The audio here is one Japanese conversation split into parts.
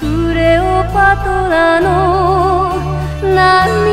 クレオパトラの涙。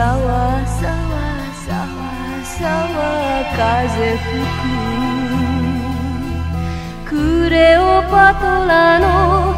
さわさわさわさわ風吹く。クレオパトラの